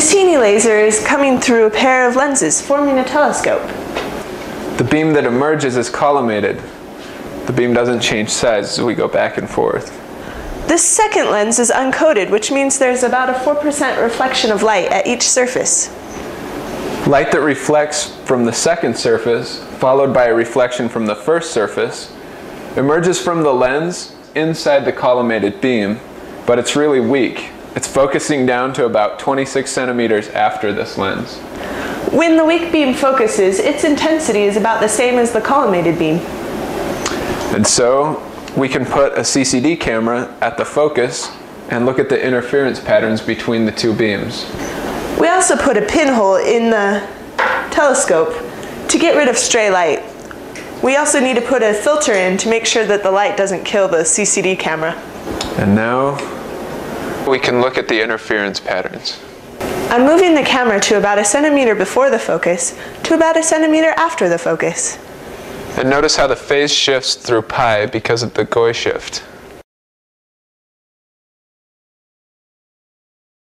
Cassini laser is coming through a pair of lenses, forming a telescope. The beam that emerges is collimated. The beam doesn't change size as we go back and forth. This second lens is uncoated, which means there's about a 4% reflection of light at each surface. Light that reflects from the second surface, followed by a reflection from the first surface, emerges from the lens inside the collimated beam, but it's really weak. It's focusing down to about 26 centimeters after this lens. When the weak beam focuses, its intensity is about the same as the collimated beam. And so we can put a CCD camera at the focus and look at the interference patterns between the two beams. We also put a pinhole in the telescope to get rid of stray light. We also need to put a filter in to make sure that the light doesn't kill the CCD camera. And now we can look at the interference patterns. I'm moving the camera to about a centimeter before the focus to about a centimeter after the focus. And notice how the phase shifts through pi because of the Gouy shift.